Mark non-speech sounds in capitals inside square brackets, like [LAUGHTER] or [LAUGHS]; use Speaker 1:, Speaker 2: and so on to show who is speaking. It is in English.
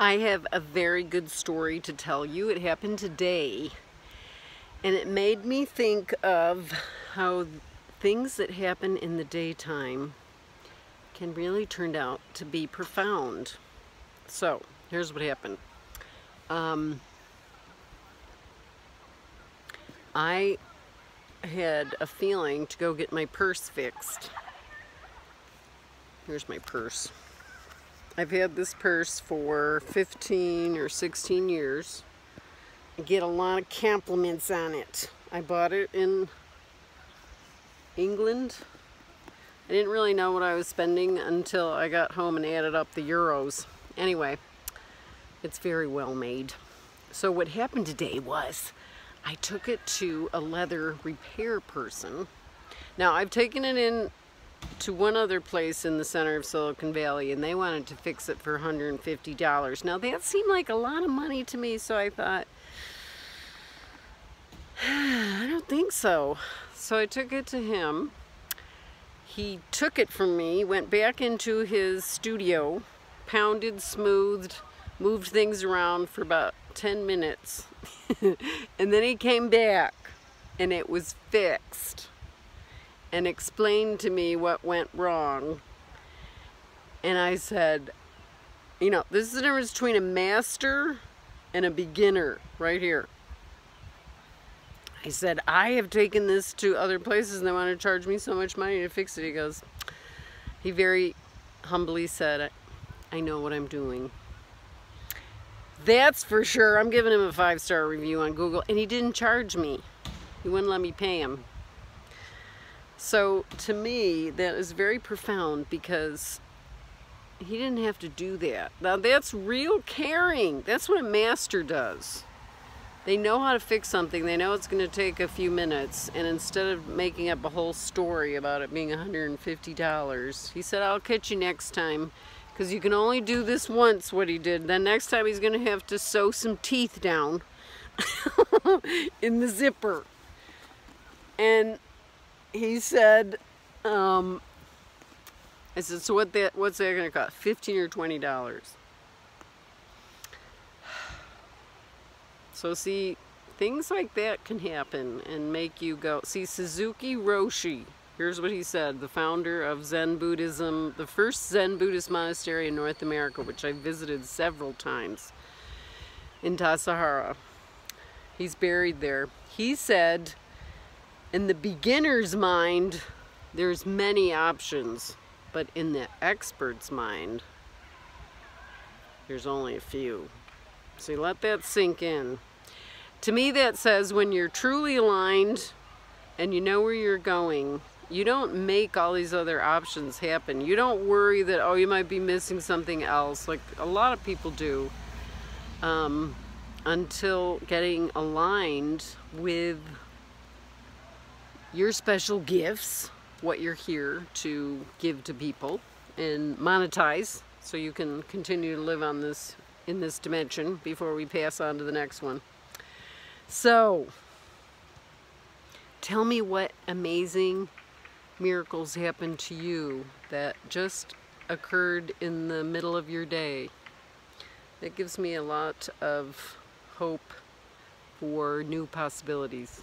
Speaker 1: I have a very good story to tell you. It happened today. And it made me think of how things that happen in the daytime can really turn out to be profound. So, here's what happened. Um, I had a feeling to go get my purse fixed. Here's my purse. I've had this purse for 15 or 16 years. I get a lot of compliments on it. I bought it in England. I didn't really know what I was spending until I got home and added up the euros. Anyway, it's very well made. So what happened today was I took it to a leather repair person. Now I've taken it in to one other place in the center of Silicon Valley and they wanted to fix it for $150. Now that seemed like a lot of money to me so I thought, [SIGHS] I don't think so. So I took it to him. He took it from me, went back into his studio, pounded, smoothed, moved things around for about 10 minutes. [LAUGHS] and then he came back and it was fixed and explained to me what went wrong. And I said, you know, this is the difference between a master and a beginner right here. I said, I have taken this to other places and they want to charge me so much money to fix it. He goes, he very humbly said, I know what I'm doing. That's for sure. I'm giving him a five-star review on Google and he didn't charge me. He wouldn't let me pay him. So to me, that is very profound because he didn't have to do that. Now that's real caring. That's what a master does. They know how to fix something. They know it's going to take a few minutes. And instead of making up a whole story about it being $150, he said, I'll catch you next time. Because you can only do this once, what he did. Then next time he's going to have to sew some teeth down [LAUGHS] in the zipper. And he said, um, I said, so what that, what's that going to cost? 15 or $20? [SIGHS] So see, things like that can happen and make you go. See, Suzuki Roshi, here's what he said, the founder of Zen Buddhism, the first Zen Buddhist monastery in North America, which I visited several times in Tassajara. He's buried there. He said, in the beginner's mind, there's many options, but in the expert's mind, there's only a few. So let that sink in. To me, that says when you're truly aligned and you know where you're going, you don't make all these other options happen. You don't worry that, oh, you might be missing something else, like a lot of people do, um, until getting aligned with your special gifts, what you're here to give to people and monetize so you can continue to live on this in this dimension before we pass on to the next one. So, tell me what amazing miracles happened to you that just occurred in the middle of your day. That gives me a lot of hope for new possibilities.